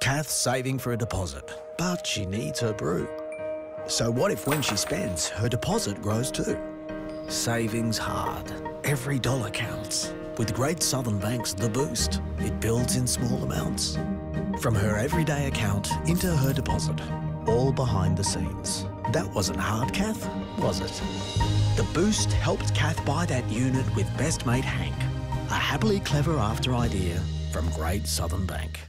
Kath's saving for a deposit, but she needs her brew. So what if when she spends, her deposit grows too? Saving's hard. Every dollar counts. With Great Southern Bank's The Boost, it builds in small amounts. From her everyday account into her deposit, all behind the scenes. That wasn't hard, Kath, was it? The Boost helped Kath buy that unit with best mate Hank. A happily clever after idea from Great Southern Bank.